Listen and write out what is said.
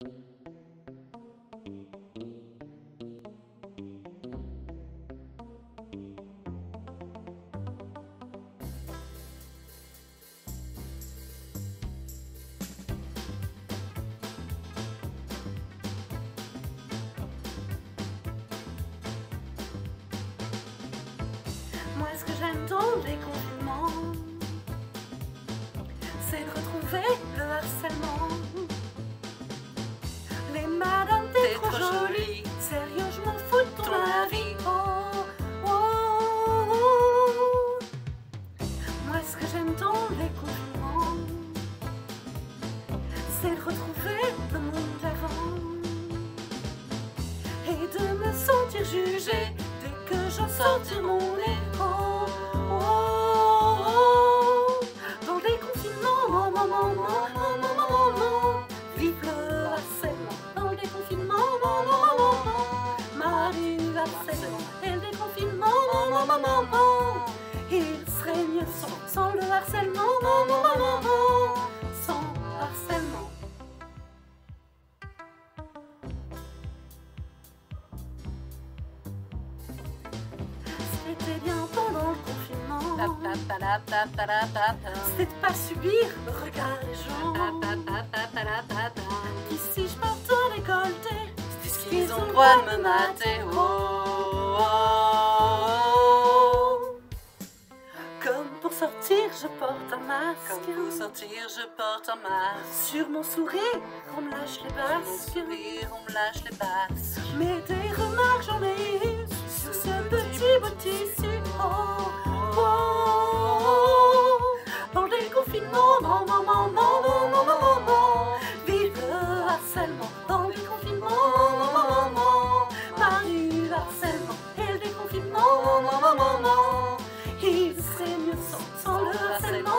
Moi, ce que j'aime dans les confinements, c'est de retrouver le harcèlement. Dès que je sortir mon. Oh, oh, oh. Dans les confinements, maman, maman, maman, maman, vive le harcèlement. Dans les confinements, maman, maman, maman, Marie harcèlement. Et le déconfinement, maman, maman, maman, il serait mieux sans, sans le harcèlement, C'est de pas subir le regard des gens. Ici je porte un décolleté. Est-ce qu'ils ont le droit de me mater oh, oh, oh. Comme pour sortir, je porte un masque. Comme pour sortir, je porte un masque. Sur mon sourire, on me lâche les Sur mon basques. sourire, on me lâche les basques. Mais des remarques j'en ai Seigneur, sans, sans le harcèlement.